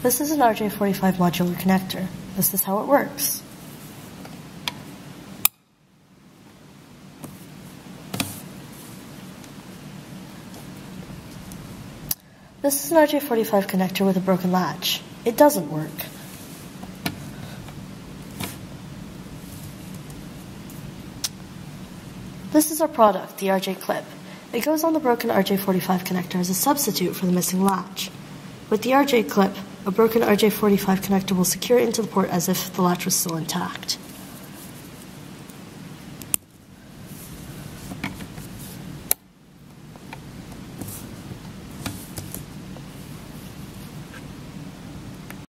This is an RJ45 modular connector. This is how it works. This is an RJ45 connector with a broken latch. It doesn't work. This is our product, the RJ clip. It goes on the broken RJ45 connector as a substitute for the missing latch. With the RJ clip, a broken RJ45 connector will secure into the port as if the latch was still intact.